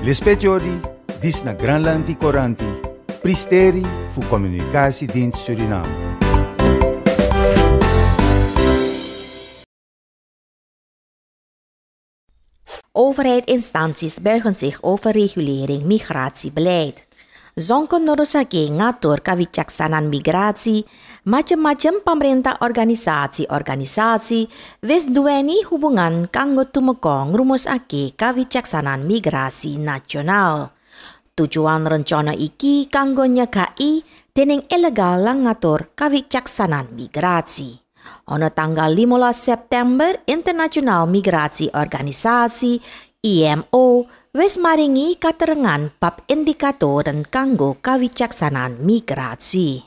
Lisbeth Jody, dis na Granlandi Coranti, Pristeri fu Communicatiedienst Suriname. Overheidsinstanties buigen zich over regulering migratiebeleid. Zongko norosake ngatur kawicaksanan migrasi, macam-macam pemerintah organisasi-organisasi wis duweni hubungan kanggo tumeka ngrumusake kawicaksanan migrasi nasional. Tujuan rencana iki kanggo nyegai dening ilegal lang ngatur kawicaksanan migrasi. Ono tanggal 15 September Internasional Migrasi Organisasi IMO wis maringi katerangan bab indikator dan kanggo kawicaksanan migrasi.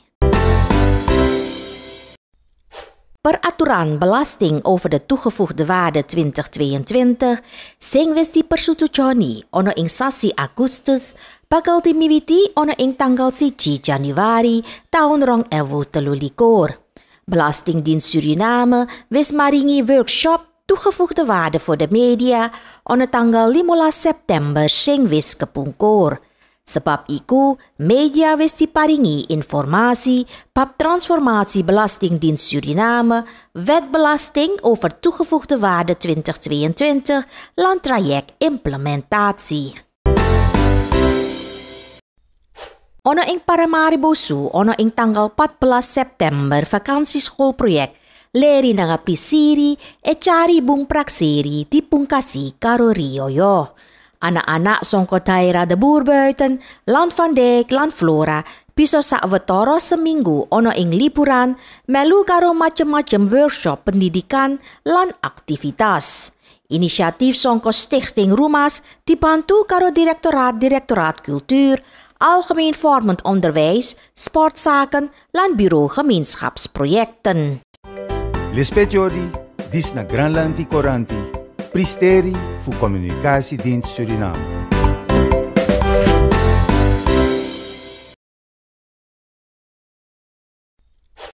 Peraturan belasting over de toegevoegde waarde 2022 sing wis dipersetujoni ono ing sasi Agustus bakal dimiwiti ono ing tanggal 1 Januari tahun rong ewu telulikur. Belastingdienst Suriname wis maringi workshop toegevoegde waarde voor de media on tanggal 15 September sing wis kepungkur. Sebab iku, media wis diparingi informasi bab transformatie Belastingdienst Suriname, wetbelasting over toegevoegde waarde 2022, landtraject implementatie. Ono ing Paramaribo Su, ono ing tanggal 14 September vakansieschoolproject leri nga pisiri e cari bung prakseri di pungkasi karo Rioyo. Anak-anak songko daerah de buurbuiten, land van Dijk, land Flora, piso wetoro seminggu ono ing liburan, melu karo macem-macem workshop pendidikan lan aktivitas. Inisiatif songko Stichting Rumas dibantu karo Direktoraat-Direktoraat Kultuur, Algemeen Vormend Onderwijs, Sportzaken lan Bureau Lispetiori, Disna Granlanti Coranti, Pristeri voor in Suriname.